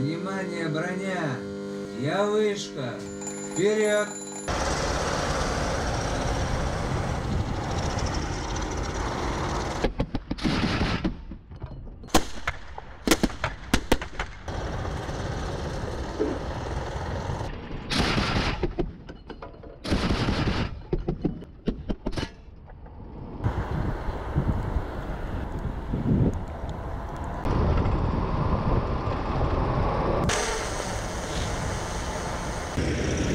Внимание, броня! Я вышка! Вперед! Yeah.